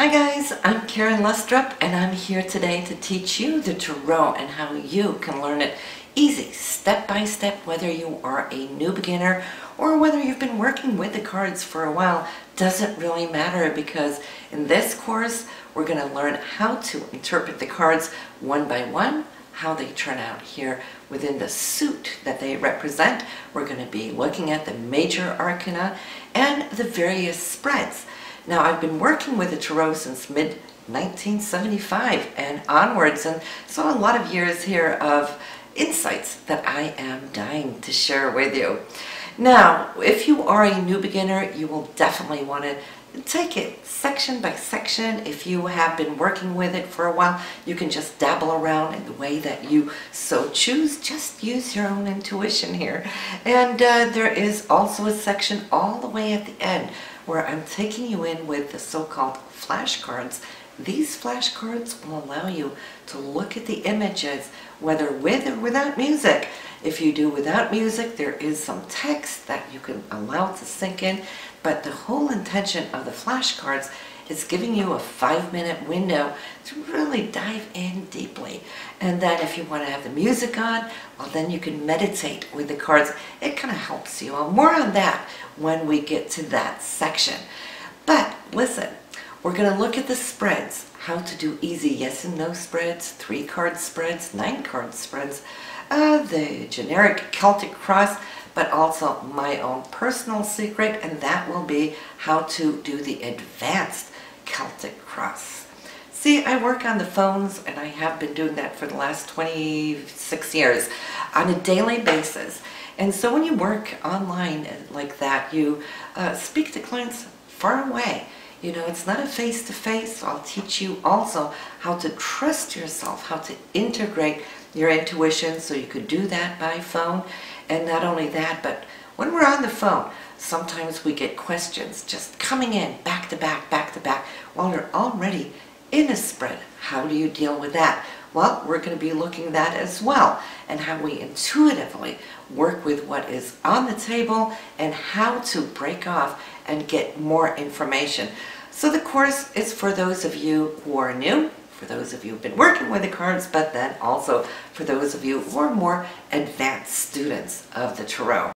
Hi guys, I'm Karen Lestrup and I'm here today to teach you the Tarot and how you can learn it easy, step by step, whether you are a new beginner or whether you've been working with the cards for a while, doesn't really matter because in this course we're going to learn how to interpret the cards one by one, how they turn out here within the suit that they represent. We're going to be looking at the major arcana and the various spreads. Now, I've been working with the Tarot since mid 1975 and onwards, and so a lot of years here of insights that I am dying to share with you. Now, if you are a new beginner, you will definitely want to take it section by section. If you have been working with it for a while, you can just dabble around in the way that you so choose. Just use your own intuition here. And uh, there is also a section all the way at the end where I'm taking you in with the so-called flashcards. These flashcards will allow you to look at the images, whether with or without music. If you do without music, there is some text that you can allow to sink in, but the whole intention of the flashcards is giving you a five minute window to really dive in deeply. And then if you want to have the music on, well then you can meditate with the cards. It kind of helps you. more on that when we get to that section. But listen, we're going to look at the spreads, how to do easy yes and no spreads, three card spreads, nine card spreads, uh, the generic Celtic cross, but also my own personal secret, and that will be how to do the advanced Celtic cross. See, I work on the phones, and I have been doing that for the last 26 years on a daily basis. And so when you work online like that, you uh, speak to clients far away. You know, it's not a face-to-face. -face. I'll teach you also how to trust yourself, how to integrate your intuition so you could do that by phone. And not only that, but when we're on the phone, sometimes we get questions just coming in back to back, back to back, while you're already in a spread. How do you deal with that? Well, we're going to be looking at that as well and how we intuitively work with what is on the table and how to break off and get more information. So the course is for those of you who are new, for those of you who've been working with the cards, but then also for those of you who are more advanced students of the Tarot.